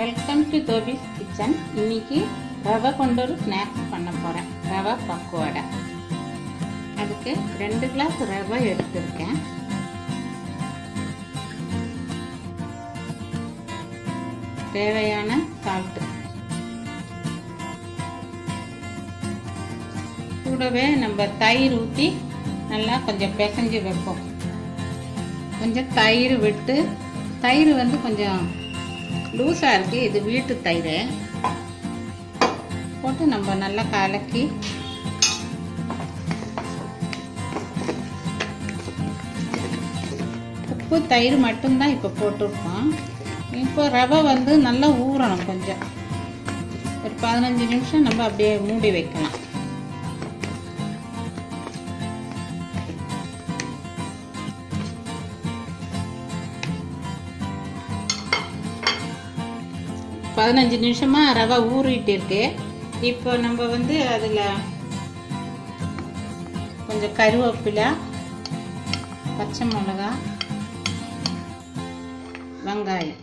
Welcome to தோபிஸ் kitchen இன்னைக்கு ரவை கொண்டு ஒரு ஸ்நாக்ஸ் பண்ண போகிறேன் ரவை பக்குவடை அதுக்கு ரெண்டு கிளாஸ் ரவை எடுத்திருக்கேன். தேவையான சால்ட்டு கூடவே நம்ம தயிர் ஊற்றி நல்லா கொஞ்சம் பிசைஞ்சு வைப்போம். கொஞ்சம் தயிர் விட்டு தயிர் வந்து கொஞ்சம் லூஸாக இருக்குது இது வீட்டு தயிர். போட்டு நம்ம நல்லா கலக்கி. உப்பு தயிர் மட்டும்தான் இப்போ போட்டிருக்கோம். இப்போ ரவை வந்து நல்லா ஊறணும் கொஞ்சம். ஒரு பதினஞ்சு நிமிஷம் நம்ம அப்படியே மூடி வைக்கலாம். பதினஞ்சு நிமிஷமாக ரவை ஊறிட்டு இருக்கு. இப்போ நம்ம வந்து அதில் கொஞ்சம் கருவேப்பிலை பச்சை மிளகா வெங்காயம்.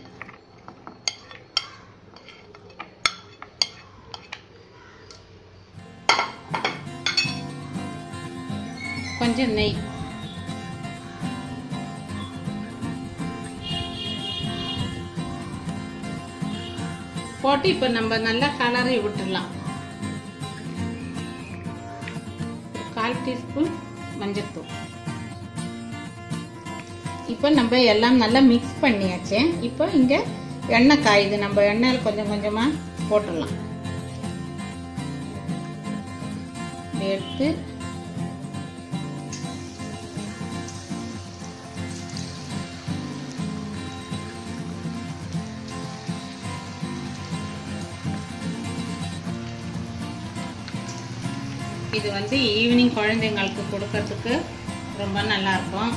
கொஞ்சம் நெய். போட்டு இப்போ நம்ம நல்லா கலரை விட்டுடலாம். கால் டீஸ்பூன் மஞ்சத்தூள். இப்போ நம்ம எல்லாம் நல்லா மிக்ஸ் பண்ணியாச்சு. இப்போ இங்கே எண்ணெய் காயுது நம்ம எண்ணெயில் கொஞ்சம் கொஞ்சமாக போட்டுடலாம். எடுத்து இது வந்து ஈவினிங் குழந்தைங்களுக்கு கொடுக்கறதுக்கு ரொம்ப நல்லா இருக்கும்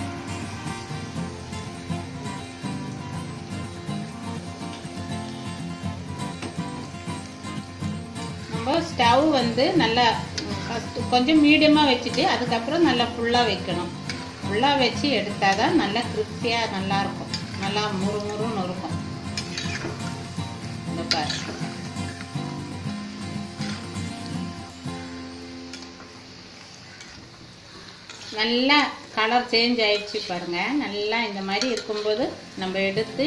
நம்ம ஸ்டவ் வந்து நல்லா ஃபஸ்ட்டு கொஞ்சம் மீடியமாக வச்சுட்டு அதுக்கப்புறம் நல்லா ஃபுல்லாக வைக்கணும். ஃபுல்லாக வச்சு எடுத்தால் தான் நல்லா கிறிஸ்பியாக நல்லா இருக்கும் நல்லா முறு முறுன்னு இருக்கும். இந்த பாரு நல்லா கலர் சேஞ்ச் ஆயிடுச்சு பாருங்க. நல்லா இந்த மாதிரி இருக்கும்போது நம்ம எடுத்து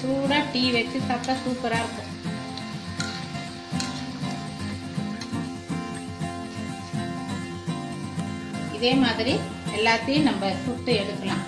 சூடாக டீ வச்சு சாப்பிட்டா சூப்பராக இருக்கும். இதே மாதிரி எல்லாத்தையும் நம்ம சுட்டு எடுக்கலாம்.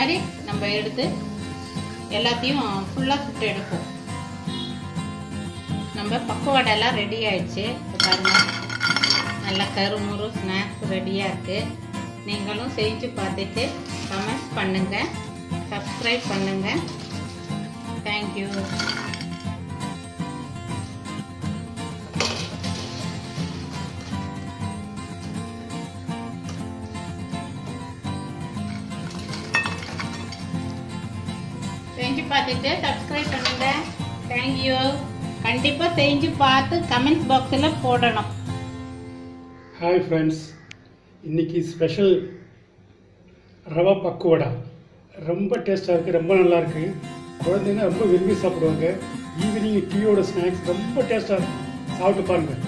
மாதிரி நம்ம எடுத்து எல்லாத்தையும் ஃபுல்லாக சுட்டு எடுப்போம். நம்ம பக்குவாடெல்லாம் ரெடி ஆயிடுச்சு. பாருங்கள் நல்லா கருமுறு ஸ்நாக்ஸ் ரெடியாக இருக்குது நீங்களும் செஞ்சு பார்த்துட்டு கமெண்ட்ஸ் பண்ணுங்கள் சப்ஸ்கிரைப் பண்ணுங்கள் தேங்க்யூ செஞ்சு பார்த்துட்டு சப்ஸ்கிரைப் பண்ணுங்க. தேங்க்யூ கண்டிப்பாக செஞ்சு பார்த்து கமெண்ட்ஸ் பாக்ஸில் போடணும். ஹாய் ஃப்ரெண்ட்ஸ் இன்னைக்கு ஸ்பெஷல் ரவா பக்குவடா ரொம்ப டேஸ்ட்டாக இருக்குது ரொம்ப நல்லா இருக்கு. குழந்தைங்க ரொம்ப விரும்பி சாப்பிடுவாங்க. ஈவினிங் டீயோட ஸ்நாக்ஸ் ரொம்ப டேஸ்ட்டாக இருக்கும் சாப்பிட்டு பாருங்கள்